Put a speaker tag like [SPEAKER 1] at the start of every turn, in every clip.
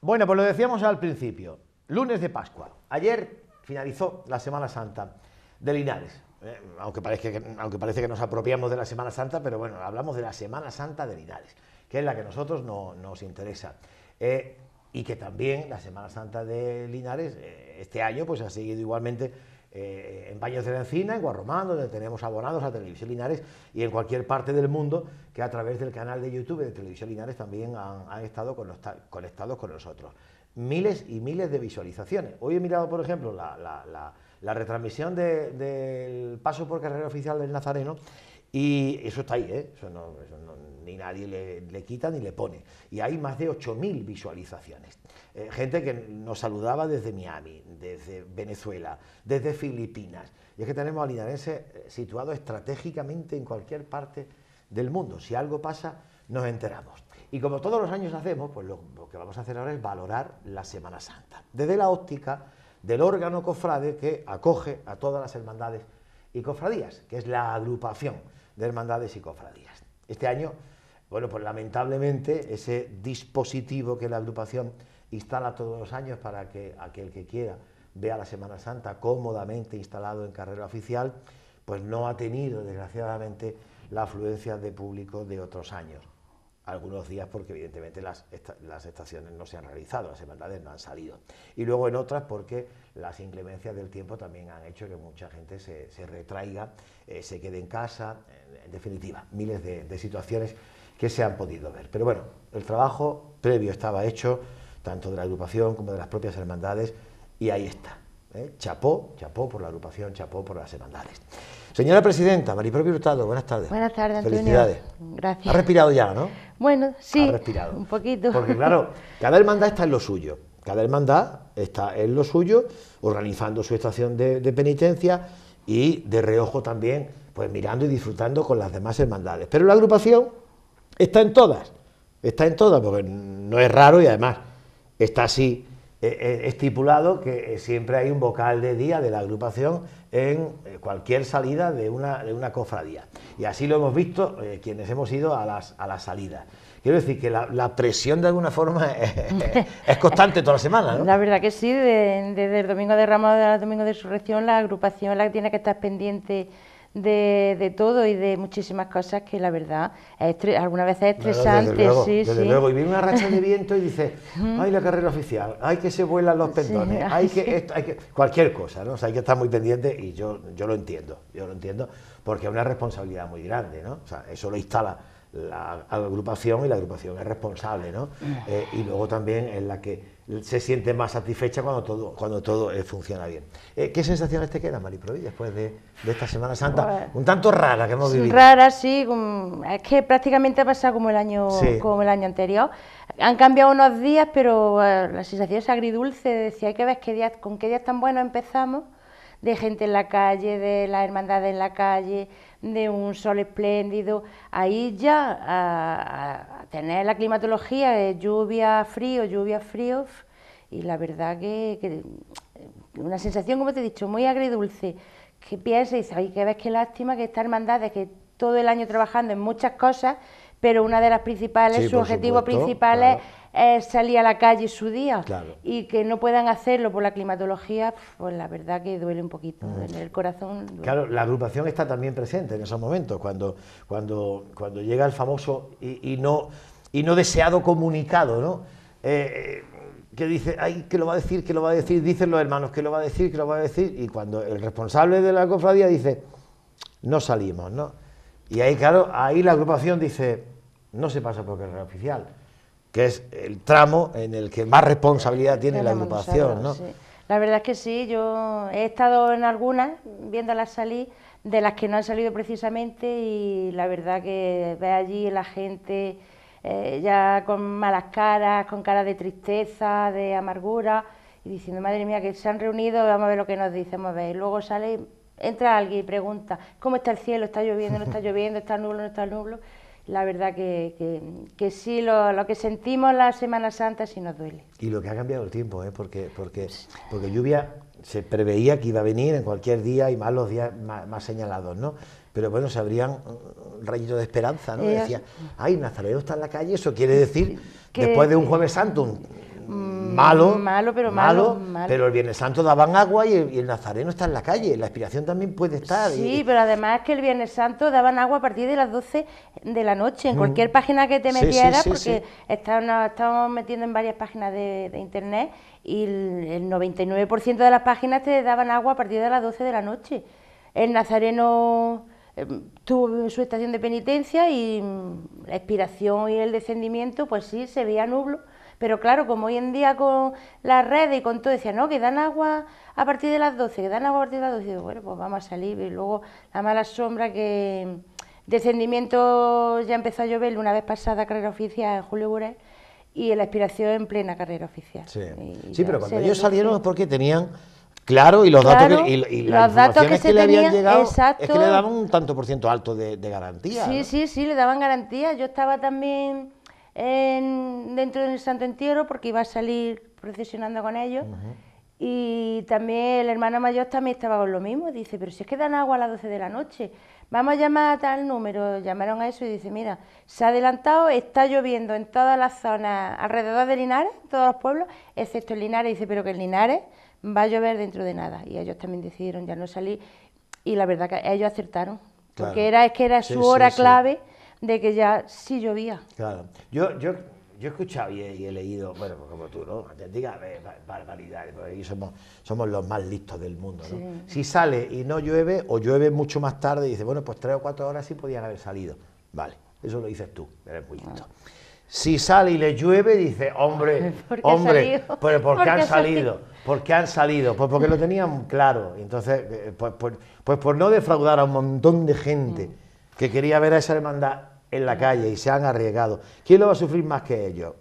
[SPEAKER 1] Bueno, pues lo decíamos al principio, lunes de Pascua. Ayer finalizó la Semana Santa de Linares. Eh, aunque, parece que, nos apropiamos de la Semana Santa, pero bueno, hablamos de la Semana Santa de Linares, que es la que a nosotros no, nos interesa. Eh, y que también la Semana Santa de Linares eh, este año pues ha seguido igualmente eh, en Baños de la Encina, en Guarromán, donde tenemos abonados a Televisión Linares y en cualquier parte del mundo que a través del canal de YouTube de Televisión Linares también han, estado conectados con nosotros. Miles y miles de visualizaciones. Hoy he mirado, por ejemplo, la, retransmisión del paso por carrera oficial del Nazareno y eso está ahí, ¿eh? eso, no, ni nadie le, quita ni le pone. Y hay más de 8.000 visualizaciones. Eh, gente que nos saludaba desde Miami, desde Venezuela, desde Filipinas. Y es que tenemos al linarense eh, situado estratégicamente en cualquier parte del mundo. Si algo pasa, nos enteramos. Y como todos los años hacemos, pues lo, lo que vamos a hacer ahora es valorar la Semana Santa. Desde la óptica del órgano cofrade que acoge a todas las hermandades y cofradías, que es la agrupación de hermandades y cofradías. Este año, bueno, pues lamentablemente ese dispositivo que la agrupación instala todos los años para que aquel que quiera vea la Semana Santa cómodamente instalado en carrera oficial, pues no ha tenido, desgraciadamente, la afluencia de público de otros años algunos días porque evidentemente las, estaciones no se han realizado, las hermandades no han salido. Y luego en otras porque las inclemencias del tiempo también han hecho que mucha gente se, retraiga, eh, se quede en casa, en, definitiva, miles de, situaciones que se han podido ver. Pero bueno, el trabajo previo estaba hecho, tanto de la agrupación como de las propias hermandades, y ahí está. ¿eh? Chapó, chapó por la agrupación, chapó por las hermandades. Señora Presidenta, Maripropio Hurtado, buenas tardes.
[SPEAKER 2] Buenas tardes,
[SPEAKER 1] Antonio. Felicidades.
[SPEAKER 2] Gracias.
[SPEAKER 1] Ha respirado ya, ¿no?
[SPEAKER 2] Bueno, sí.
[SPEAKER 1] Ha respirado.
[SPEAKER 2] Un poquito.
[SPEAKER 1] Porque claro, cada hermandad está en lo suyo. Cada hermandad está en lo suyo, organizando su estación de, penitencia y de reojo también, pues mirando y disfrutando con las demás hermandades. Pero la agrupación está en todas. Está en todas, porque no es raro y además está así estipulado que eh, siempre hay un vocal de día de la agrupación en cualquier salida de una, de una cofradía. Y así lo hemos visto quienes hemos ido a las, a las salidas. Quiero decir que la, presión de alguna forma es, constante toda la semana, ¿no?
[SPEAKER 2] La verdad que sí, desde el domingo de Ramos al domingo de Resurrección, la agrupación la que tiene que estar pendiente de, todo y de muchísimas cosas que la verdad es algunas veces es estresante.
[SPEAKER 1] desde luego, sí, desde luego. Y viene una racha de viento y dice, ay la carrera oficial, hay que se vuelan los pendones, hay, que hay que cualquier cosa, ¿no? O sea, hay que estar muy pendiente y yo, yo lo entiendo, yo lo entiendo, porque es una responsabilidad muy grande, ¿no? O sea, eso lo instala la agrupación y la agrupación es responsable, ¿no? Eh, y luego también es la que se siente más satisfecha cuando todo, cuando todo eh, funciona bien. Eh, ¿Qué sensaciones te quedan, Mariprovi, después de, esta Semana Santa pues, un tanto rara que hemos vivido?
[SPEAKER 2] Rara, sí, es que prácticamente ha pasado como el año, como el año anterior. Han cambiado unos días, pero la sensación es agridulce, decía, hay que ver qué días, con qué días tan buenos empezamos, de gente en la calle, de la hermandad en la calle, de un sol espléndido, ahí ya a, tener la climatología lluvia, frío, lluvia, frío, y la verdad que, una sensación, como te he dicho, muy agridulce, que piensa y dice, ay, que ves qué lástima que esta hermandad, de que todo el año trabajando en muchas cosas, pero una de las principales, su objetivo principal es es salir a la calle su día y que no puedan hacerlo por la climatología, pues la verdad que duele un poquito mm. en el corazón.
[SPEAKER 1] Claro, la agrupación está también presente en esos momentos, cuando, cuando, cuando llega el famoso y, no, y no deseado comunicado, ¿no? Eh, eh, que dice, ay, que lo va a decir, que lo va a decir, dicen los hermanos, que lo va a decir, que lo va a decir, y cuando el responsable de la cofradía dice, no salimos, ¿no? Y ahí, claro, ahí la agrupación dice, no se pasa por carrera oficial, que es el tramo en el que más responsabilidad tiene la agrupación, ¿no?
[SPEAKER 2] La verdad es que sí, yo he estado en algunas, viéndolas salir, de las que no han salido precisamente, y la verdad que ve allí la gente eh, ya con malas caras, con caras de tristeza, de amargura, y diciendo, madre mía, que se han reunido, vamos a ver lo que nos dicen, vamos a ver. Y luego sale, entra alguien y pregunta, ¿cómo está el cielo? ¿Está lloviendo? ¿No está lloviendo? ¿Está nublo? ¿No está nublo? la verdad que, que, sí, lo, que sentimos la Semana Santa sí nos duele.
[SPEAKER 1] Y lo que ha cambiado el tiempo, ¿eh? porque, porque, porque lluvia se preveía que iba a venir en cualquier día y más los días más, señalados, ¿no? Pero bueno, se abrían un rayito de esperanza, ¿no? Decía, ay, Nazareno está en la calle, eso quiere decir, después de un Jueves Santo, un, malo,
[SPEAKER 2] malo, pero malo,
[SPEAKER 1] pero el Viernes Santo daban agua y el, Nazareno está en la calle, la expiración también puede estar.
[SPEAKER 2] Sí, pero además que el Viernes Santo daban agua a partir de las 12 de la noche, en mm. cualquier página que te metieras, porque estábamos, metiendo en varias páginas de, de internet y el, 99% de las páginas te daban agua a partir de las 12 de la noche. El Nazareno eh, tuvo su estación de penitencia y mm, la expiración y el descendimiento, pues sí, se veía nublo. Pero claro, como hoy en día con las redes y con todo, decían, no, que dan agua a partir de las 12, que dan agua a partir de las 12. Y bueno, pues vamos a salir. Y luego la mala sombra que descendimiento ya empezó a llover una vez pasada carrera oficial en Julio Burel y la expiración en plena carrera oficial.
[SPEAKER 1] Sí, pero cuando ellos salieron es porque tenían claro y los datos que, y, las que, le habían llegado es que le daban un tanto por ciento alto de, garantía.
[SPEAKER 2] Sí, sí, sí, le daban garantía. Yo estaba también dentro del Santo Entierro porque iba a salir procesionando con ellos. Y también el hermano mayor también estaba con lo mismo. Dice, pero si es que dan agua a las 12 de la noche. Vamos a llamar a tal número. Llamaron a eso y dice, mira, se ha adelantado, está lloviendo en todas las zonas alrededor de Linares, en todos los pueblos, excepto en Linares. Dice, pero que en Linares va a llover dentro de nada. Y ellos también decidieron ya no salir. Y la verdad que ellos acertaron. Porque era, es que era su hora clave de que ya sí llovía.
[SPEAKER 1] Claro. Yo, yo yo he escuchado y he, leído, bueno, pues como tú, ¿no? Diga barbaridades, porque aquí somos, somos los más listos del mundo, ¿no? Si sale y no llueve, o llueve mucho más tarde, y dice, bueno, pues tres o cuatro horas sí podían haber salido. Vale, eso lo dices tú, eres muy listo. Si sale y le llueve, dice, hombre, hombre, pero ¿por qué han salido? ¿Por qué han salido? Pues porque lo tenían claro. Entonces, eh, pues, pues, pues, por no defraudar a un montón de gente mm. que quería ver a esa hermandad en la calle y se han arriesgado. ¿Quién lo va a sufrir más que ellos?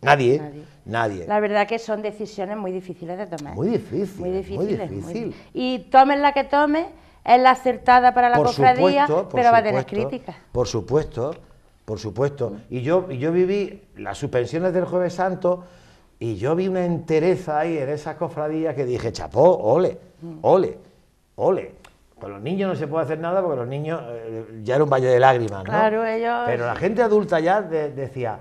[SPEAKER 1] Nadie, nadie.
[SPEAKER 2] La verdad que son decisiones muy difíciles de tomar.
[SPEAKER 1] Muy difícil. Muy difícil.
[SPEAKER 2] Y tomen la que tome, es la acertada para la cofradía, pero va a tener críticas.
[SPEAKER 1] Por supuesto, por supuesto. Y yo, y yo viví las suspensiones del Jueves Santo y yo vi una entereza ahí en esa cofradía que dije, chapó, ole, mm. ole, ole. Con los niños no se puede hacer nada porque los niños eh, ya era un valle de lágrimas, ¿no?
[SPEAKER 2] Claro, ellos...
[SPEAKER 1] Pero la gente adulta ya decía,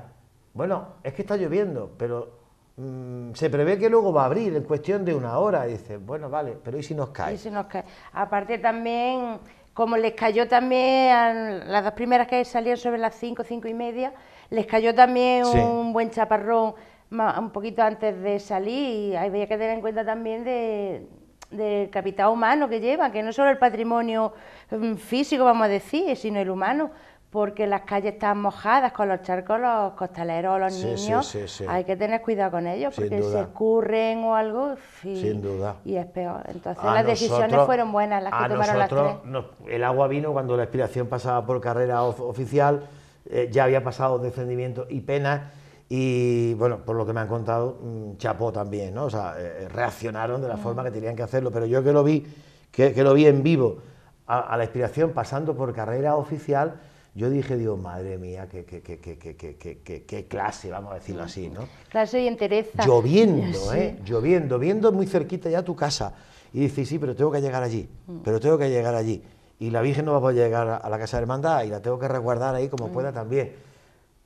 [SPEAKER 1] bueno, es que está lloviendo, pero mm, se prevé que luego va a abrir en cuestión de una hora. Y dice, bueno, vale, pero ¿y si nos cae?
[SPEAKER 2] ¿Y si nos cae? Aparte también, como les cayó también, a las dos primeras que salían sobre las cinco, cinco y media, les cayó también un buen chaparrón un poquito antes de salir y había que tener en cuenta también de del capital humano que lleva, que no solo el patrimonio mm, físico, vamos a decir, sino el humano, porque las calles están mojadas con los charcos, los costaleros, los niños, hay que tener cuidado con ellos, porque se escurren o algo, y,
[SPEAKER 1] Sin duda.
[SPEAKER 2] y es peor. Entonces las decisiones fueron buenas las que tomaron las tres.
[SPEAKER 1] el agua vino cuando la expiración pasaba por carrera oficial, eh, ya había pasado descendimiento y pena y bueno, por lo que me han contado, mm, chapó también, ¿no? O sea, eh, reaccionaron de la mm. forma que tenían que hacerlo, pero yo que lo vi, que, lo vi en vivo, a, la inspiración pasando por carrera oficial, yo dije, Dios, madre mía, qué, qué, clase, vamos a decirlo así, ¿no?
[SPEAKER 2] Clase y entereza.
[SPEAKER 1] Lloviendo, ¿eh? Lloviendo, viendo muy cerquita ya tu casa. Y dices, sí, pero tengo que llegar allí, mm. pero tengo que llegar allí. Y la Virgen no va a poder llegar a la casa de hermandad y la tengo que resguardar ahí como pueda también.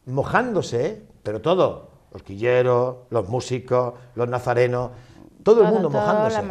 [SPEAKER 1] Mojándose, ¿eh? pero todo, los quilleros, los músicos, los nazarenos, todo, el mundo mojándose.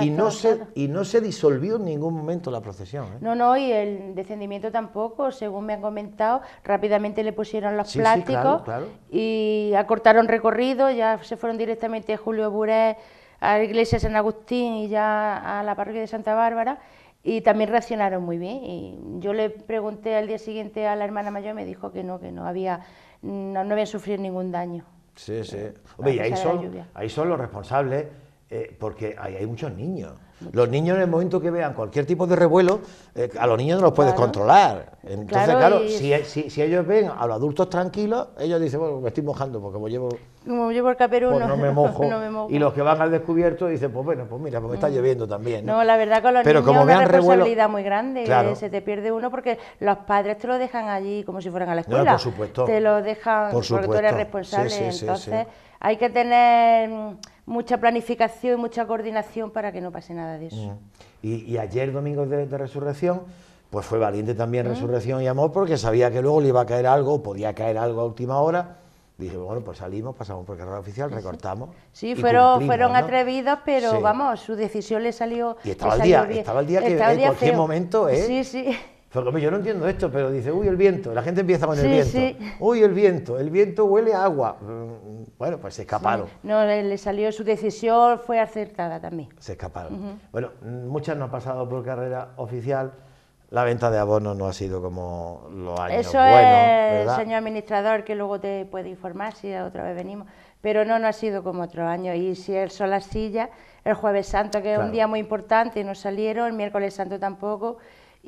[SPEAKER 1] y, no se, y no se disolvió en ningún momento la procesión. ¿eh?
[SPEAKER 2] No, no, y el descendimiento tampoco, según me han comentado, rápidamente le pusieron los plásticos y acortaron recorrido, ya se fueron directamente a Julio Buré, a la iglesia de San Agustín y ya a la parroquia de Santa Bárbara y también reaccionaron muy bien. Y yo le pregunté al día siguiente a la hermana mayor y me dijo que no, que no había no, no a sufrir ningún daño.
[SPEAKER 1] Sí, sí. y ahí son, ahí son los responsables, eh, porque ahí hay muchos niños. Los niños en el momento que vean cualquier tipo de revuelo, eh, a los niños no los puedes controlar. Entonces, claro, si, ellos ven a los adultos tranquilos, ellos dicen, bueno, me estoy mojando porque como llevo...
[SPEAKER 2] Como llevo el caperuno,
[SPEAKER 1] pues no, me mojo. Y los que van al descubierto dicen, pues bueno, pues mira, pues me está mm. lloviendo también.
[SPEAKER 2] ¿no? la verdad con los Pero niños como es una responsabilidad muy grande, se te pierde uno porque los padres te lo dejan allí como si fueran a la escuela.
[SPEAKER 1] por supuesto.
[SPEAKER 2] Te lo dejan porque tú eres responsable, entonces hay que tener mucha planificación y mucha coordinación para que no pase nada de eso.
[SPEAKER 1] Y, ayer, domingo de, resurrección, pues fue valiente también resurrección y amor porque sabía que luego le iba a caer algo, podía caer algo a última hora. Dije, bueno, pues salimos, pasamos por carrera oficial, recortamos.
[SPEAKER 2] Sí, fueron, fueron atrevidos, pero vamos, su decisión le salió.
[SPEAKER 1] Y estaba el día, estaba el día que en cualquier momento, ¿eh?
[SPEAKER 2] Sí, sí.
[SPEAKER 1] Porque yo no entiendo esto, pero dice, uy, el viento. La gente empieza con el viento. Uy, el viento. El viento huele a agua. Mm, bueno, pues se escaparon.
[SPEAKER 2] No, le salió su decisión, fue acertada también.
[SPEAKER 1] Se escaparon. Bueno, muchas no han pasado por carrera oficial. La venta de abonos no ha sido como los años
[SPEAKER 2] Eso es, señor administrador, que luego te puede informar si otra vez venimos. Pero no, no ha sido como otro año. Y si son las sillas, el Jueves Santo, que es un día muy importante, no salieron, el miércoles Santo tampoco.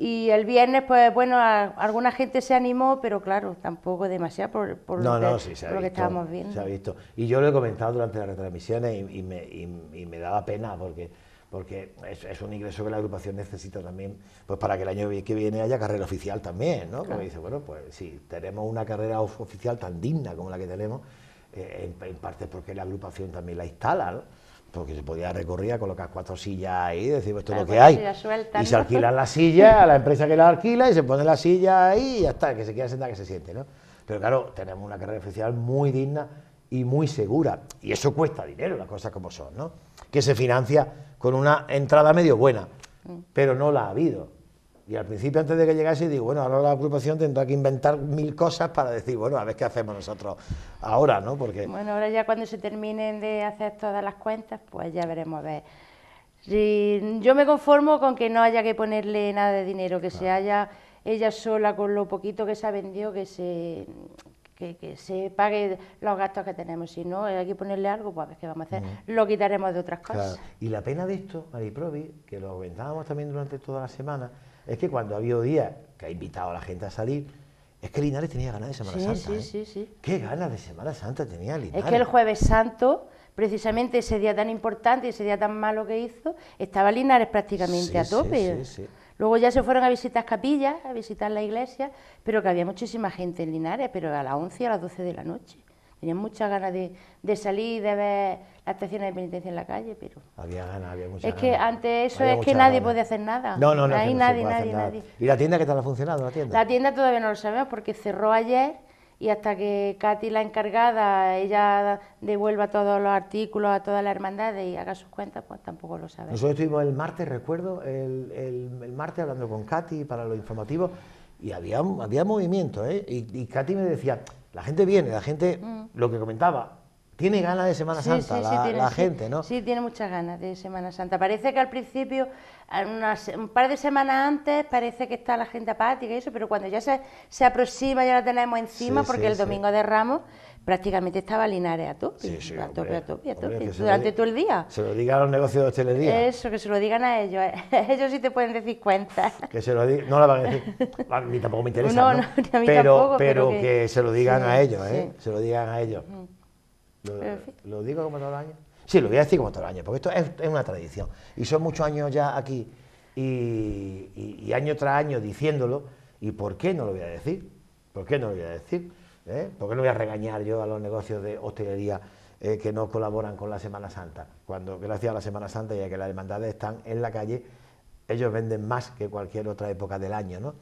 [SPEAKER 2] Y el viernes, pues bueno, alguna gente se animó, pero claro, tampoco demasiado por, por lo, que, estábamos viendo.
[SPEAKER 1] Se ha visto. Y yo lo he comentado durante las retransmisiones y, me, y, me, daba pena porque porque es, un ingreso que la agrupación necesita también, pues para que el año que viene haya carrera oficial también, ¿no? Porque dice, bueno, pues si tenemos una carrera oficial tan digna como la que tenemos, eh, en, en, parte porque la agrupación también la instala, ¿no? Porque se podía recorrer, colocar cuatro sillas ahí, decir, esto es lo que hay. y se alquilan las sillas a la empresa que la alquila y se pone la silla ahí y ya está, que se quiera sentar, que se siente, ¿no? Pero claro, tenemos una carrera oficial muy digna y muy segura. Y eso cuesta dinero, las cosas como son, ¿no? Que se financia con una entrada medio buena, mm. pero no la ha habido. Y al principio, antes de que llegase, digo, bueno, ahora la agrupación tendrá que inventar mil cosas para decir, bueno, a ver qué hacemos nosotros ahora, ¿no? Porque...
[SPEAKER 2] Bueno, ahora ya cuando se terminen de hacer todas las cuentas, pues ya veremos a ver. yo me conformo con que no haya que ponerle nada de dinero, que se haya ella sola con lo poquito que se ha vendido, que se, que, se pague los gastos que tenemos. Si no, hay que ponerle algo, pues a ver qué vamos a hacer. Lo quitaremos de otras cosas.
[SPEAKER 1] Y la pena de esto, Mariprovi, que lo comentábamos también durante toda la semana, es que cuando ha habido días que ha invitado a la gente a salir, es que Linares tenía ganas de Semana Santa. Sí,
[SPEAKER 2] ¿eh? sí, sí.
[SPEAKER 1] ¿Qué ganas de Semana Santa tenía Linares?
[SPEAKER 2] Es que el Jueves Santo, precisamente ese día tan importante, ese día tan malo que hizo, estaba Linares prácticamente a tope. Luego ya se fueron a visitar capillas, a visitar la iglesia, pero que había muchísima gente en Linares, pero a las 11 y a las 12 de la noche. Tenían muchas ganas de, de salir, de ver las estaciones de penitencia en la calle, pero...
[SPEAKER 1] Había ganas, había muchas
[SPEAKER 2] Es que ante eso es que nadie puede hacer nada.
[SPEAKER 1] No, no, no.
[SPEAKER 2] Ahí nadie, nadie, nadie.
[SPEAKER 1] ¿Y la tienda qué tal ha funcionado, la tienda?
[SPEAKER 2] La tienda todavía no lo sabemos porque cerró ayer y hasta que Katy, la encargada, ella devuelva todos los artículos a todas las hermandades y haga sus cuentas, pues tampoco lo sabemos.
[SPEAKER 1] Nosotros estuvimos el martes, recuerdo, el, el, martes hablando con Katy para los informativos y había, había movimiento, ¿eh? Y, y Katy me decía, la gente viene, la gente, mm. lo que comentaba, tiene ganas de Semana Santa la, gente, ¿no?
[SPEAKER 2] Sí, tiene muchas ganas de Semana Santa. Parece que al principio, un par de semanas antes, parece que está la gente apática y eso, pero cuando ya se, se aproxima, ya la tenemos encima, porque el domingo de Ramos prácticamente estaba Linares a tope, a tope, a tope, a tope, durante todo el día.
[SPEAKER 1] Se lo digan a los negocios de hostelería.
[SPEAKER 2] Eso, que se lo digan a ellos. Eh. ellos sí te pueden decir cuentas.
[SPEAKER 1] Que se lo digan, no la van a decir, a mí tampoco me interesa, no, ¿no? a mí pero, tampoco, pero, que... se lo digan a ellos, ¿eh? Se lo digan a ellos. Mm. Lo, digo como todo el año? Sí, lo voy a decir como todo el año, porque esto es, una tradición. Y son muchos años ya aquí y, año tras año diciéndolo. ¿Y por qué no lo voy a decir? ¿Por qué no lo voy a decir? ¿Eh? ¿Por qué no voy a regañar yo a los negocios de hostelería eh, que no colaboran con la Semana Santa? Cuando gracias a la Semana Santa y a que las hermandades están en la calle, ellos venden más que cualquier otra época del año, ¿no?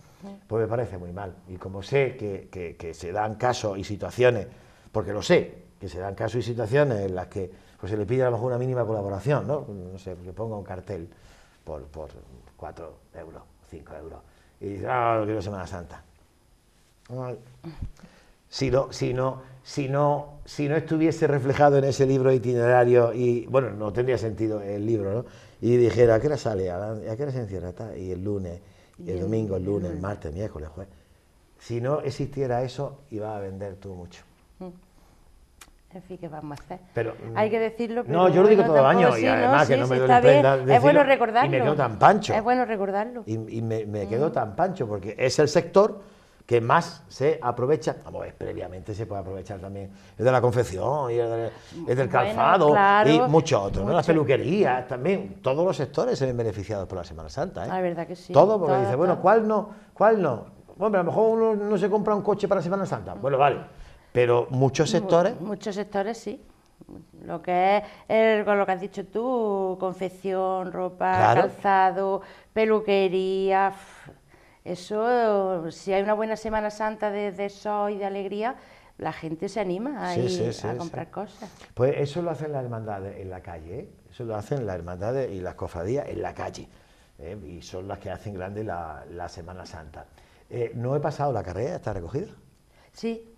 [SPEAKER 1] Pues me parece muy mal. Y como sé que, que se dan casos y situaciones, porque lo sé, que se dan casos y situaciones en las que pues, se le pide a lo mejor una mínima colaboración, ¿no? No sé, que ponga un cartel por, por 4 euros, 5 euros, y dice, ah, lo quiero Semana Santa. Si no, si, no, si, no, si no estuviese reflejado en ese libro itinerario, y bueno, no tendría sentido el libro, ¿no? Y dijera, ¿a qué hora sale? ¿A qué hora se encierra? Y el lunes, y el domingo, el lunes, el martes, el miércoles, jueves. Si no existiera eso, iba a vender tú mucho.
[SPEAKER 2] En fin, ¿qué vamos a hacer? Pero, Hay que decirlo.
[SPEAKER 1] Pero no, yo lo digo todo el año y además que no me duele prenda
[SPEAKER 2] Es bueno recordarlo.
[SPEAKER 1] Y me quedo tan pancho.
[SPEAKER 2] Es bueno recordarlo.
[SPEAKER 1] Y, me, me, quedo tan pancho porque es el sector que más se aprovecha, vamos, previamente se puede aprovechar también, es de la confección, y es, del calzado y muchos otros, ¿no? las peluquerías también, todos los sectores se ven beneficiados por la Semana Santa. ¿eh?
[SPEAKER 2] La verdad que sí.
[SPEAKER 1] Todo, porque dice, bueno, ¿cuál no? ¿Cuál no? Hombre, a lo mejor uno no se compra un coche para Semana Santa. Bueno, vale pero muchos sectores...
[SPEAKER 2] Muchos sectores, sí. lo que es con lo que has dicho tú, confección, ropa, calzado, peluquería, eso, si hay una buena Semana Santa de, de sol y de alegría, la gente se anima a ir a comprar cosas.
[SPEAKER 1] Pues eso lo hacen las hermandades en la calle, ¿eh? eso lo hacen las hermandades y las cofradías en la calle, ¿eh? y son las que hacen grande la, Semana Santa. Eh, ¿No he pasado la carrera? ¿Está recogida?
[SPEAKER 2] Sí.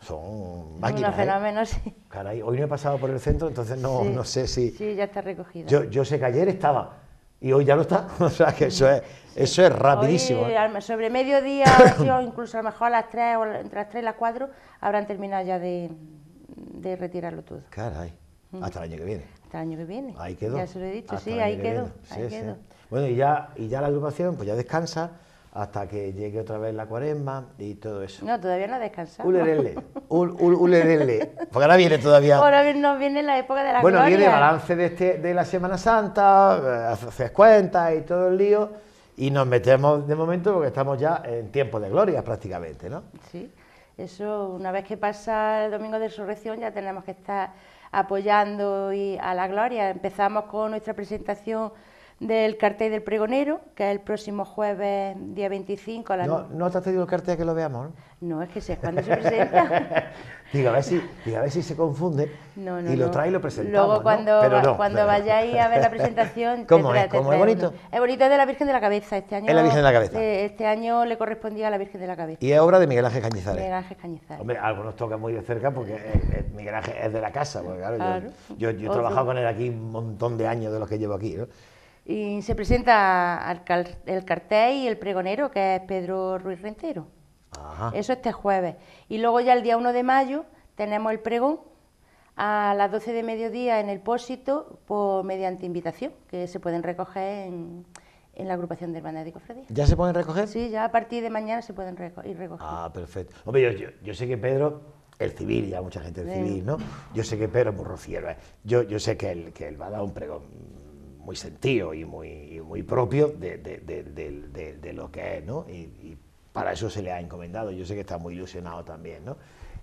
[SPEAKER 1] Son máquinas.
[SPEAKER 2] Unos fenómenos, sí.
[SPEAKER 1] Caray, hoy no he pasado por el centro, entonces no, no sé si.
[SPEAKER 2] Sí, ya está recogida.
[SPEAKER 1] Yo, yo sé que ayer estaba y hoy ya no está. o sea que eso es, eso es rapidísimo.
[SPEAKER 2] Hoy,
[SPEAKER 1] ¿eh?
[SPEAKER 2] sobre mediodía, o incluso a lo mejor a las 3 o entre las 3 y las 4, habrán terminado ya de, de retirarlo todo.
[SPEAKER 1] Caray, hasta el año que viene.
[SPEAKER 2] Hasta el año que viene.
[SPEAKER 1] Ahí quedó.
[SPEAKER 2] Ya se lo he dicho, sí, ahí quedó, ahí quedó.
[SPEAKER 1] Bueno, y ya, y ya la agrupación pues ya descansa hasta que llegue otra vez la cuaresma y todo eso.
[SPEAKER 2] No, todavía no ha descansado.
[SPEAKER 1] Ulerele, ulerele, porque ahora viene todavía...
[SPEAKER 2] Ahora nos viene la época de la
[SPEAKER 1] Bueno, viene el balance de, este, de la Semana Santa, eh, haces cuentas y todo el lío, y nos metemos de momento porque estamos ya en tiempo de gloria prácticamente, ¿no?
[SPEAKER 2] Sí, eso una vez que pasa el Domingo de Resurrección ya tenemos que estar apoyando y a la gloria. Empezamos con nuestra presentación del cartel del pregonero, que es el próximo jueves, día 25. A
[SPEAKER 1] las ¿No, ¿No te has traído el cartel que lo veamos?
[SPEAKER 2] No, es que sé cuándo se presenta.
[SPEAKER 1] diga, a ver si, diga, a ver si se confunde y lo trae y lo presentamos.
[SPEAKER 2] Luego, cuando, cuando vayáis a ver la presentación.
[SPEAKER 1] ¿Cómo es? ¿Cómo es bonito?
[SPEAKER 2] Es bonito, es de la Virgen de la Cabeza. Este año,
[SPEAKER 1] es la Virgen de la Cabeza.
[SPEAKER 2] Eh, este año le correspondía a la Virgen de la Cabeza.
[SPEAKER 1] Y es obra de Miguel Ángel Cañizares.
[SPEAKER 2] Miguel Ángel Cañizares.
[SPEAKER 1] Hombre, algo nos toca muy de cerca porque Miguel Ángel es de la casa. Porque, claro, Yo, yo, he trabajado con él aquí un montón de años de los que llevo aquí. ¿no?
[SPEAKER 2] Y se presenta el cartel y el pregonero, que es Pedro Ruiz Rentero. Eso este jueves. Y luego ya el día 1 de mayo tenemos el pregón a las 12 de mediodía en el Pósito por mediante invitación, que se pueden recoger en, la agrupación de hermanas de cofradía.
[SPEAKER 1] ¿Ya se pueden recoger?
[SPEAKER 2] Sí, ya a partir de mañana se pueden ir recoger.
[SPEAKER 1] Ah, perfecto. Hombre, yo, sé que Pedro, el civil, ya mucha gente del civil, ¿no? Yo sé que Pedro es muy rociero, ¿eh? yo, yo sé que él, que él va a dar un pregón muy sentido y muy, muy propio de, lo que es, ¿no? Y, para eso se le ha encomendado. Yo sé que está muy ilusionado también, ¿no?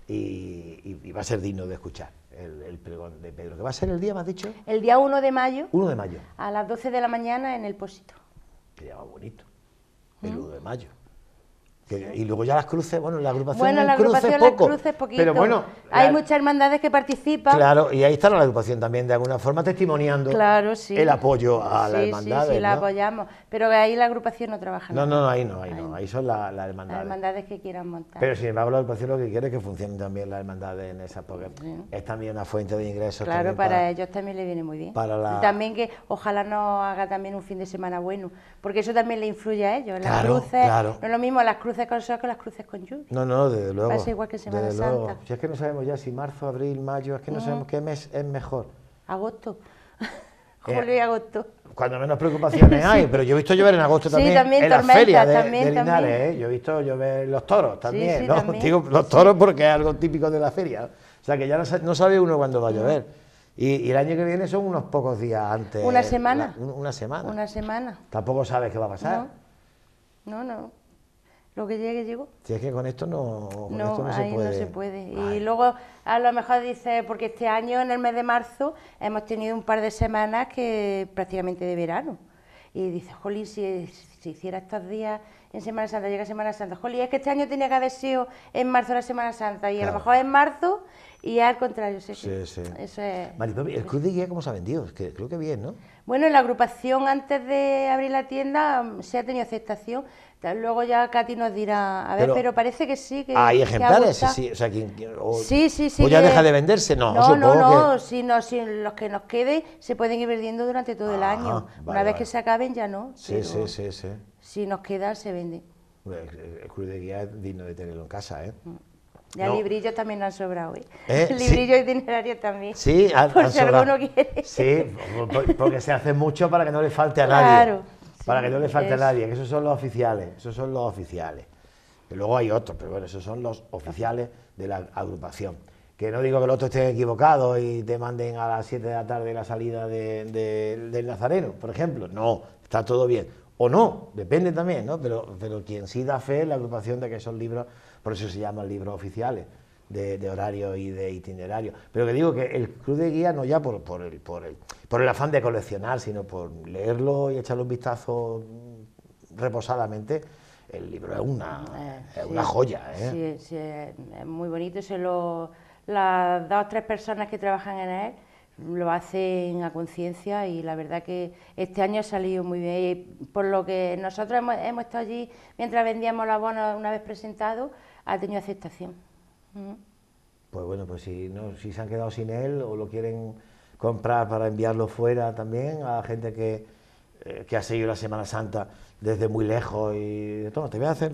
[SPEAKER 1] Y, va a ser digno de escuchar el, pregón de Pedro. ¿Qué va a ser el día, me has dicho?
[SPEAKER 2] El día 1 de mayo.
[SPEAKER 1] 1 de mayo.
[SPEAKER 2] A las 12 de la mañana en el Pósito.
[SPEAKER 1] Que llama bonito. El 1 de mayo y luego ya las cruces, bueno, la agrupación
[SPEAKER 2] bueno,
[SPEAKER 1] la
[SPEAKER 2] agrupación
[SPEAKER 1] poco,
[SPEAKER 2] cruces poquito. pero bueno, hay muchas hermandades que participan.
[SPEAKER 1] Claro, y ahí está la agrupación también de alguna forma testimoniando
[SPEAKER 2] claro, sí.
[SPEAKER 1] el apoyo a las hermandades.
[SPEAKER 2] Sí, sí, la apoyamos, pero ahí la agrupación no trabaja.
[SPEAKER 1] No, no, no, ahí no, ahí no, ahí son las hermandades.
[SPEAKER 2] Las hermandades que quieran montar.
[SPEAKER 1] Pero sin embargo la agrupación lo que quiere es que funcionen también las hermandades en esas, porque es también una fuente de ingresos.
[SPEAKER 2] Claro, para, ellos también le viene muy bien. Y también que ojalá nos haga también un fin de semana bueno, porque eso también le influye a ellos. Las cruces, no es lo mismo las cruces con sol que las cruces con lluvia.
[SPEAKER 1] No, no, desde luego.
[SPEAKER 2] Pasa igual que Semana Santa.
[SPEAKER 1] Si es que no sabemos ya si marzo, abril, mayo, es que no sabemos qué mes es mejor.
[SPEAKER 2] Agosto. Julio y agosto.
[SPEAKER 1] Cuando menos preocupaciones hay, pero yo he visto llover en agosto también,
[SPEAKER 2] también
[SPEAKER 1] en
[SPEAKER 2] la
[SPEAKER 1] feria de,
[SPEAKER 2] también,
[SPEAKER 1] Linares, ¿eh? yo he visto llover los toros también, ¿no? Digo los toros porque es algo típico de la feria, o sea que ya no, sabe uno cuándo va a llover. Y, el año que viene son unos pocos días antes.
[SPEAKER 2] ¿Una semana?
[SPEAKER 1] una semana.
[SPEAKER 2] Una semana.
[SPEAKER 1] Tampoco sabes qué va a pasar.
[SPEAKER 2] no. no lo que llegue llegó.
[SPEAKER 1] Si es que con esto no,
[SPEAKER 2] no,
[SPEAKER 1] esto
[SPEAKER 2] no
[SPEAKER 1] se puede.
[SPEAKER 2] no se puede. Y luego a lo mejor dice, porque este año en el mes de marzo hemos tenido un par de semanas que prácticamente de verano. Y dice, Jolín, si se hiciera estos días en Semana Santa, llega Semana Santa, Jolín, es que este año tenía que haber sido en marzo la Semana Santa y a lo mejor en marzo y al contrario. Sí, sí.
[SPEAKER 1] sí.
[SPEAKER 2] Eso es,
[SPEAKER 1] ¿el Cruz de Guía cómo se ha vendido? que creo que bien, ¿no?
[SPEAKER 2] Bueno, en la agrupación antes de abrir la tienda mm, se ha tenido aceptación. Luego ya Katy nos dirá, a ver, pero, parece que sí. Que,
[SPEAKER 1] ¿Hay ejemplares? sí, o sea, o,
[SPEAKER 2] sí, sí, sí.
[SPEAKER 1] ¿O ya deja de venderse? No,
[SPEAKER 2] no, no, no si, no, si los que nos queden se pueden ir vendiendo durante todo el año. Una vez que se acaben ya no.
[SPEAKER 1] Sí, sí, sí, sí.
[SPEAKER 2] Si nos queda, se vende.
[SPEAKER 1] El, club de guía es digno de tenerlo en casa, ¿eh? Mm.
[SPEAKER 2] Ya librillos también han sobrado, ¿eh? ¿Eh? Librillos itinerarios también.
[SPEAKER 1] Sí,
[SPEAKER 2] han, por si alguno quiere.
[SPEAKER 1] Sí, porque se hace mucho para que no le falte a nadie. Claro. Para que no le falte a nadie, que esos son los oficiales, esos son los oficiales. Que luego hay otros, pero bueno, esos son los oficiales de la agrupación. Que no digo que los otros estén equivocados y te manden a las 7 de la tarde la salida del Nazareno, por ejemplo. No, está todo bien. O no, depende también, ¿no? Pero, pero quien sí da fe es la agrupación de que son libros, por eso se llaman libros oficiales. De, horario y de itinerario. Pero que digo que el club de guía no ya por, por, el, por, el, por el afán de coleccionar, sino por leerlo y echarle un vistazo reposadamente, el libro es una, eh, una joya.
[SPEAKER 2] ¿eh? Sí, sí, es muy bonito. Se lo, las dos o tres personas que trabajan en él lo hacen a conciencia y la verdad que este año ha salido muy bien. por lo que nosotros hemos, hemos estado allí mientras vendíamos los abonos una vez presentado, ha tenido aceptación.
[SPEAKER 1] Pues bueno, pues si, no, si se han quedado sin él o lo quieren comprar para enviarlo fuera también a gente que, eh, que ha seguido la Semana Santa desde muy lejos y todo, te voy a hacer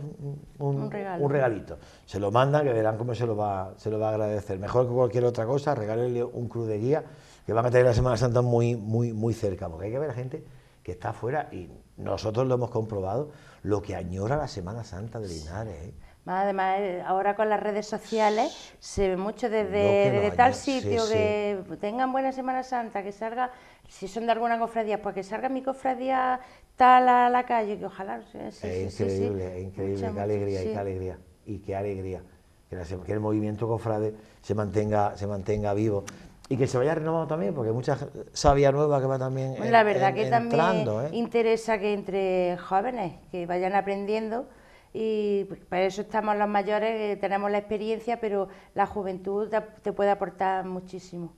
[SPEAKER 1] un, regalito. Se lo manda, que verán cómo se lo, va, se lo va a agradecer. Mejor que cualquier otra cosa, regálenle un cruz de guía que van a tener la Semana Santa muy, muy, muy cerca, porque hay que ver a gente que está afuera y nosotros lo hemos comprobado, lo que añora la Semana Santa de Linares. ¿eh?
[SPEAKER 2] Además, ahora con las redes sociales se ve mucho desde, tal sitio que tengan buena Semana Santa, que salga, si son de alguna cofradía, pues que salga mi cofradía tal a la calle, que ojalá.
[SPEAKER 1] es increíble, es increíble, qué alegría y qué alegría. Y qué alegría que, el movimiento cofrade se mantenga, se mantenga vivo y que se vaya renovando también, porque hay mucha sabia nueva que va también.
[SPEAKER 2] la verdad que también ¿eh? interesa que entre jóvenes que vayan aprendiendo y pues, para eso estamos los mayores, que tenemos la experiencia, pero la juventud te, puede aportar muchísimo.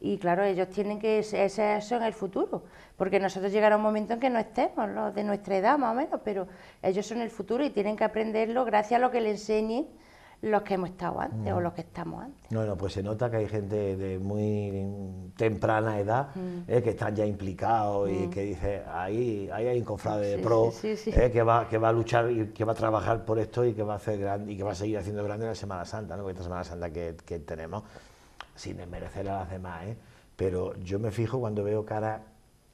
[SPEAKER 2] Y claro, ellos tienen que ser eso en el futuro, porque nosotros llegará un momento en que no estemos, los de nuestra edad más o menos, pero ellos son el futuro y tienen que aprenderlo gracias a lo que le enseñen los que hemos estado antes o mm. los que estamos antes.
[SPEAKER 1] No, no, pues se nota que hay gente de muy temprana edad mm. eh, que están ya implicados y mm. que dice, ahí, ahí hay un cofrade de pro eh, que, va, que va a luchar y que va a trabajar por esto y que va a hacer grande y que va a seguir haciendo grande la Semana Santa, ¿no? esta Semana Santa que, que tenemos, sin desmerecer a las demás, ¿eh? pero yo me fijo cuando veo caras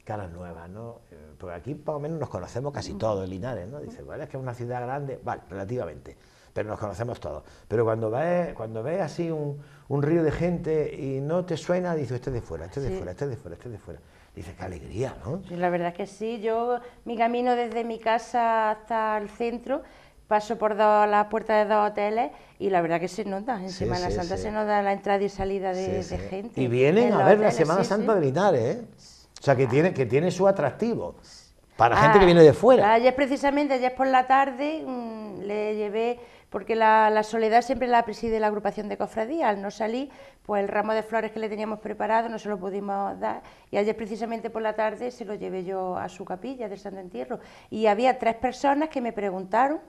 [SPEAKER 1] caras nuevas, ¿no? Eh, porque aquí por lo menos nos conocemos casi todos, Linares, ¿no? Dice, vale, es que es una ciudad grande, vale, relativamente pero nos conocemos todos. Pero cuando ves, cuando ves así un, un río de gente y no te suena, dices, este es de fuera, este es de fuera, este es de fuera, este es de fuera. Dices, qué alegría, ¿no?
[SPEAKER 2] la verdad es que sí. Yo, mi camino desde mi casa hasta el centro, paso por dos, las puertas de dos hoteles y la verdad que se nota. En Semana Santa se nota la entrada y salida de, gente.
[SPEAKER 1] Y vienen a ver la Semana Santa de Linares, ¿eh? O sea, que tiene, que tiene su atractivo. Para gente que ah, viene de fuera.
[SPEAKER 2] Ayer precisamente, ayer por la tarde, mm, le llevé porque la, soledad siempre la preside la agrupación de cofradía. Al no salir, pues el ramo de flores que le teníamos preparado no se lo pudimos dar. Y ayer precisamente por la tarde se lo llevé yo a su capilla de Santo Entierro. Y había tres personas que me preguntaron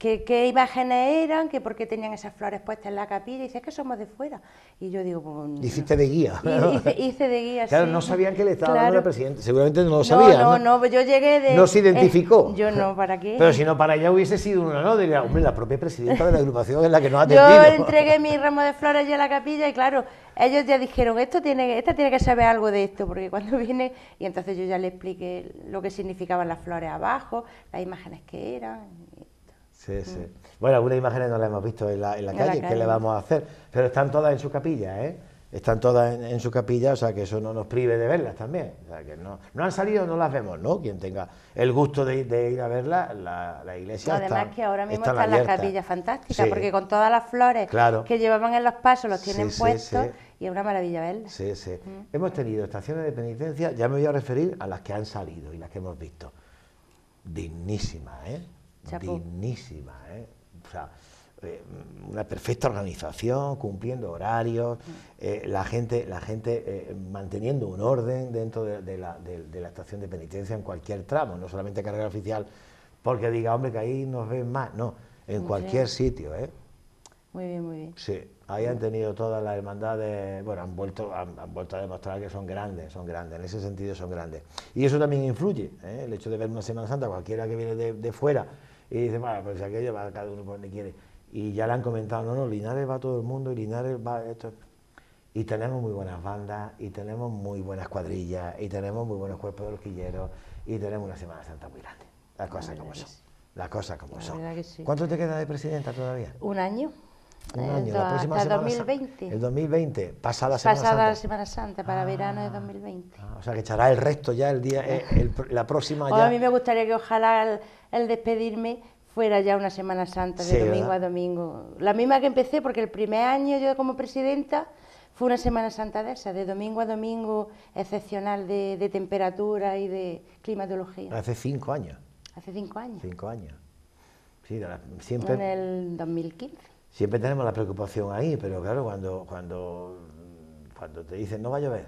[SPEAKER 2] qué imágenes eran, que por qué tenían esas flores puestas en la capilla, y dice, es que somos de fuera. Y yo digo, pues...
[SPEAKER 1] Hiciste de guía.
[SPEAKER 2] hice, de guía,
[SPEAKER 1] Claro, no sabían que le estaba dando la presidente, seguramente no lo sabían.
[SPEAKER 2] No, no, no, yo llegué de...
[SPEAKER 1] No se identificó.
[SPEAKER 2] Eh, yo no, ¿para qué?
[SPEAKER 1] Pero si no, para ella hubiese sido una, ¿no? Diría, hombre, la propia presidenta de la agrupación es la que nos ha atendido.
[SPEAKER 2] Yo entregué mi ramo de flores ya a la capilla y claro, ellos ya dijeron, esto tiene, esta tiene que saber algo de esto, porque cuando viene, y entonces yo ya le expliqué lo que significaban las flores abajo, las imágenes que eran.
[SPEAKER 1] Sí, sí. Mm. Bueno, algunas imágenes no las hemos visto en la, en la, calle, ¿qué le vamos a hacer? Pero están todas en su capilla, ¿eh? Están todas en, su capilla, o sea que eso no nos prive de verlas también. O sea que no, no han salido, no las vemos, ¿no? Quien tenga el gusto de, ir a verlas, la, la iglesia
[SPEAKER 2] Además que ahora mismo están, las capillas fantásticas, porque con todas las flores que llevaban en los pasos los tienen puestos y es una maravilla verlas.
[SPEAKER 1] Sí, sí. Mm. Hemos tenido estaciones de penitencia, ya me voy a referir a las que han salido y las que hemos visto. Dignísimas, ¿eh? Dignísimas, ¿eh? O sea, eh, una perfecta organización, cumpliendo horarios, mm. eh, la gente, la gente manteniendo un orden dentro de, la, estación de penitencia en cualquier tramo, no solamente carrera oficial, porque diga, hombre, que ahí nos ven más, no, en cualquier sitio. ¿eh?
[SPEAKER 2] Muy bien, muy bien.
[SPEAKER 1] Sí, ahí han tenido todas las hermandades, bueno, han vuelto, han, vuelto a demostrar que son grandes, son grandes, en ese sentido son grandes. Y eso también influye, el hecho de ver una Semana Santa, cualquiera que viene de, de fuera, y dice, bueno, pues aquello va cada uno por donde quiere. Y ya le han comentado, no, no, Linares va todo el mundo y Linares va esto. Y tenemos muy buenas bandas, y tenemos muy buenas cuadrillas, y tenemos muy buenos cuerpos de horquilleros, y tenemos una Semana Santa muy grande. Las cosas como son. Las cosas como son. ¿Cuánto te queda de presidenta todavía?
[SPEAKER 2] Un año.
[SPEAKER 1] Un año, la próxima
[SPEAKER 2] hasta 2020.
[SPEAKER 1] El 2020, pasada Semana
[SPEAKER 2] pasada
[SPEAKER 1] Santa.
[SPEAKER 2] la Semana Santa, para verano de 2020.
[SPEAKER 1] Ah, o sea que echará el resto ya el día, eh, la próxima ya.
[SPEAKER 2] a mí me gustaría que ojalá el despedirme fuera ya una Semana Santa de domingo a domingo. La misma que empecé, porque el primer año yo como presidenta fue una Semana Santa de esa, de domingo a domingo, excepcional de, temperatura y de climatología.
[SPEAKER 1] Hace cinco años.
[SPEAKER 2] Hace cinco años.
[SPEAKER 1] Cinco años. Sí, siempre...
[SPEAKER 2] En el 2015.
[SPEAKER 1] Siempre tenemos la preocupación ahí, pero claro, cuando, cuando, cuando te dicen no va a llover,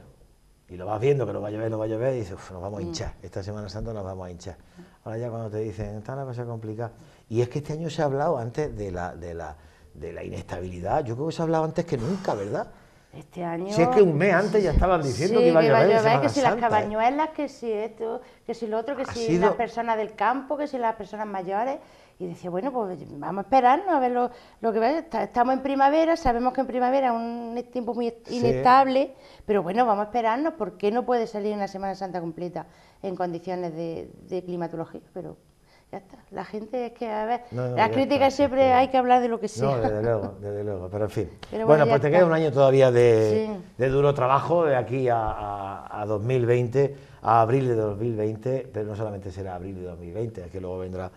[SPEAKER 1] y lo vas viendo que no va a llover, no va a llover, y dices, nos vamos a mm. hinchar, esta Semana Santa nos vamos a hinchar. Ahora ya cuando te dicen, está la cosa complicada. Y es que este año se ha hablado antes de la, de la, de la inestabilidad, yo creo que se ha hablado antes que nunca, ¿verdad?
[SPEAKER 2] Este año...
[SPEAKER 1] Si es que un mes antes ya estaban diciendo que iba a llover.
[SPEAKER 2] que si las ¿eh? cabañuelas, que si esto, que si lo otro, que si las personas del campo, que si las personas mayores. Y decía, bueno, pues vamos a esperarnos a ver lo, lo que va. Estamos en primavera, sabemos que en primavera es un tiempo muy inestable, pero bueno, vamos a esperarnos. ¿Por qué no puede salir una Semana Santa completa en condiciones de, climatología? Pero ya está. La gente es que, a ver, las críticas siempre hay que hablar de lo que sea.
[SPEAKER 1] No, desde luego, desde luego, pero en fin. bueno, pues te queda un año todavía de, duro trabajo de aquí a, a, 2020, a abril de 2020, pero no solamente será abril de 2020, es que luego vendrá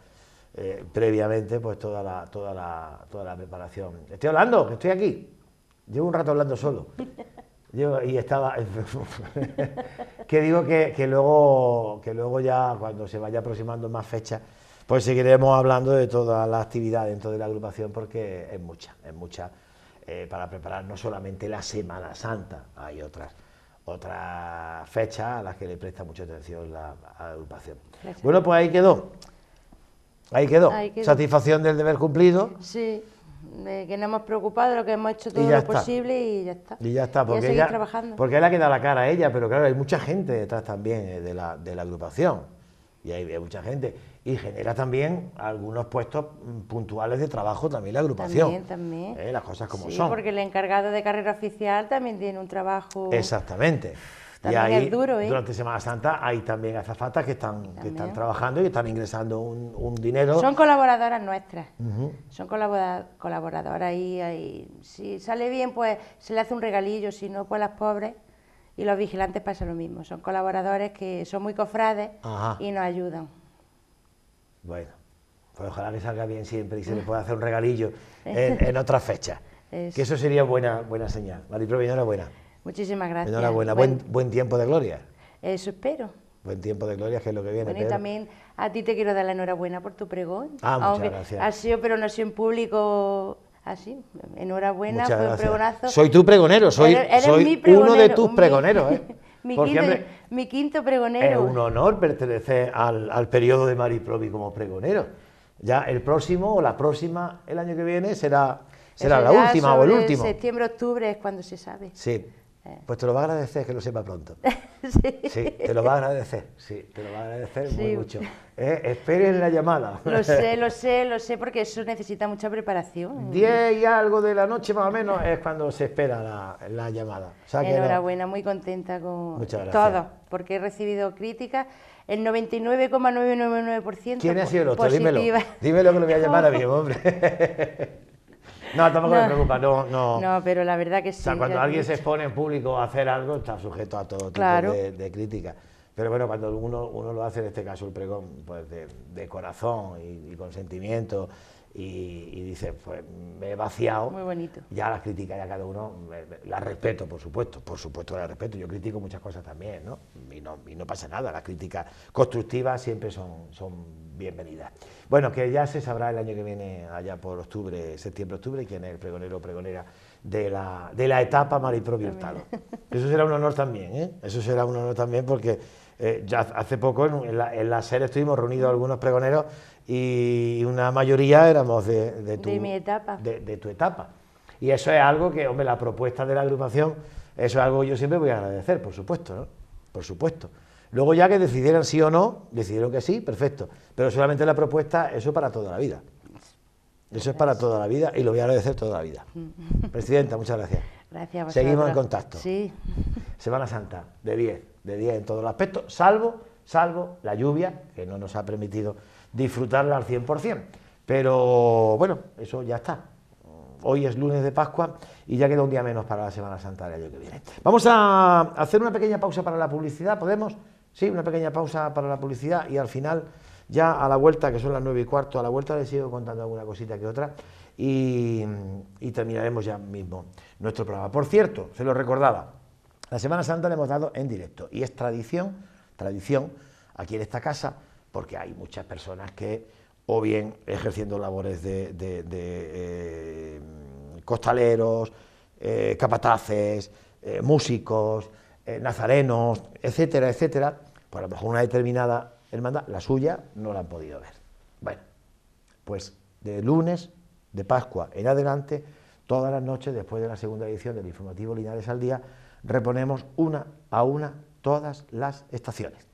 [SPEAKER 1] eh, previamente pues toda la, toda, la, toda la preparación. Estoy hablando, que estoy aquí. Llevo un rato hablando solo. y estaba... que digo que, que, luego, que luego ya cuando se vaya aproximando más fechas, pues seguiremos hablando de toda la actividad dentro de la agrupación porque es mucha, es mucha eh, para preparar no solamente la Semana Santa, hay otras otras fechas a las que le presta mucha atención la, agrupación. Bueno, pues ahí quedó. Ahí quedó. Satisfacción del deber cumplido.
[SPEAKER 2] Sí, de que no hemos preocupado, lo que hemos hecho todo lo posible y ya está.
[SPEAKER 1] Y ya está, porque, ella, porque él ha quedado la cara a ella, pero claro, hay mucha gente detrás también eh, de la, de la agrupación. Y hay, mucha gente. Y genera también algunos puestos mm, puntuales de trabajo también la agrupación.
[SPEAKER 2] También, también.
[SPEAKER 1] Eh, las cosas como
[SPEAKER 2] sí,
[SPEAKER 1] son.
[SPEAKER 2] porque el encargado de carrera oficial también tiene un trabajo...
[SPEAKER 1] Exactamente y ahí, ¿eh? durante Semana Santa hay también azafatas que están, que están trabajando y están ingresando un, dinero.
[SPEAKER 2] Son colaboradoras nuestras, son colaboradoras y, si sale bien pues se le hace un regalillo, si no pues las pobres y los vigilantes pasa lo mismo, son colaboradores que son muy cofrades y nos ayudan.
[SPEAKER 1] Bueno, pues ojalá que salga bien siempre y se le pueda hacer un regalillo en, otras fechas. Que eso sería buena, buena señal. Maripro, enhorabuena.
[SPEAKER 2] Muchísimas gracias.
[SPEAKER 1] Enhorabuena, buen, buen tiempo de gloria.
[SPEAKER 2] Eso espero.
[SPEAKER 1] Buen tiempo de gloria, que es lo que viene.
[SPEAKER 2] Bueno, y también a ti te quiero dar la enhorabuena por tu pregón.
[SPEAKER 1] Ah, muchas gracias.
[SPEAKER 2] Ha sido, pero no ha sido en público así. Enhorabuena, fue un pregonazo.
[SPEAKER 1] Soy tu pregonero, soy, soy uno de tus pregoneros. ¿eh?
[SPEAKER 2] mi, quinto, mi, quinto, pregonero.
[SPEAKER 1] Es un honor pertenecer al, al periodo de Mariprovi como pregonero. Ya el próximo o la próxima, el año que viene, será, será la última o el último.
[SPEAKER 2] Septiembre, octubre es cuando se sabe.
[SPEAKER 1] Sí. Eh. Pues te lo va a agradecer que lo sepa pronto. sí. sí. te lo va a agradecer, sí, te lo va a agradecer muy mucho. Eh, esperen la llamada.
[SPEAKER 2] Lo sé, lo sé, lo sé, porque eso necesita mucha preparación.
[SPEAKER 1] Diez y algo de la noche más o menos es cuando se espera la, llamada.
[SPEAKER 2] Enhorabuena, muy contenta con todo, porque he recibido críticas. El 99,999%.
[SPEAKER 1] ¿Quién ha sido el otro? Dímelo. Dímelo que lo voy a llamar a mi hombre. No, tampoco me preocupa, no, no.
[SPEAKER 2] No, pero la verdad que sí.
[SPEAKER 1] O sea, cuando alguien se expone en público a hacer algo, está sujeto a todo tipo de, crítica. Pero bueno, cuando uno, uno lo hace, en este caso el pregón, pues de, corazón y, con sentimiento, y, dice, pues me he vaciado.
[SPEAKER 2] Muy bonito.
[SPEAKER 1] Ya las críticas, ya cada uno, las respeto, por supuesto, por supuesto que las respeto. Yo critico muchas cosas también, ¿no? Y no, y no pasa nada, las críticas constructivas siempre son, son bienvenidas. Bueno, que ya se sabrá el año que viene, allá por octubre, septiembre-octubre, quién es el pregonero o pregonera de la, de la etapa Maripro Hurtado. Eso será un honor también, ¿eh? Eso será un honor también porque eh, ya hace poco en la, en la serie estuvimos reunidos algunos pregoneros y una mayoría éramos de, tu,
[SPEAKER 2] mi etapa.
[SPEAKER 1] De, tu etapa. Y eso es algo que, hombre, la propuesta de la agrupación, eso es algo que yo siempre voy a agradecer, por supuesto, ¿no? Por supuesto. Luego ya que decidieran sí o no, decidieron que sí, perfecto. Pero solamente la propuesta, eso para toda la vida. Eso es para toda la vida y lo voy a agradecer toda la vida. Presidenta, muchas gracias.
[SPEAKER 2] Gracias.
[SPEAKER 1] Seguimos en contacto.
[SPEAKER 2] Sí.
[SPEAKER 1] Semana Santa, de 10, de 10 en todos los aspectos, salvo, salvo la lluvia, que no nos ha permitido disfrutarla al 100%. Pero bueno, eso ya está. Hoy es lunes de Pascua y ya queda un día menos para la Semana Santa del año que viene. Vamos a hacer una pequeña pausa para la publicidad, ¿podemos? Sí, una pequeña pausa para la publicidad y al final Ya a la vuelta, que son las nueve y cuarto, a la vuelta les sigo contando alguna cosita que otra y, terminaremos ya mismo nuestro programa. Por cierto, se lo recordaba, la Semana Santa le hemos dado en directo y es tradición, tradición aquí en esta casa, porque hay muchas personas que, o bien ejerciendo labores de, eh, costaleros, eh, capataces, eh, músicos, nazarenos, etcétera, etcétera, por a lo mejor una determinada hermandad, la suya, no la han podido ver. Bueno, pues de lunes de Pascua en adelante, todas las noches, después de la segunda edición del informativo Linares al Día, reponemos una a una todas las estaciones.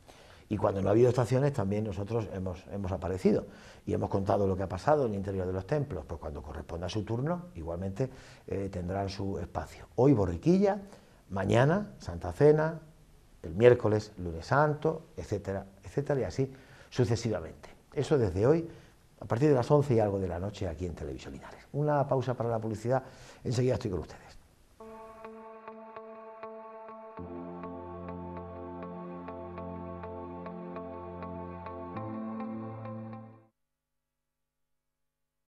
[SPEAKER 1] Y cuando no ha habido estaciones, también nosotros hemos, hemos aparecido y hemos contado lo que ha pasado en el interior de los templos. Pues cuando corresponda a su turno, igualmente eh, tendrán su espacio. Hoy Borriquilla, mañana Santa Cena, el miércoles lunes santo, etcétera, etcétera, y así sucesivamente. Eso desde hoy a partir de las 11 y algo de la noche aquí en Televisión Linares. Una pausa para la publicidad, enseguida estoy con ustedes.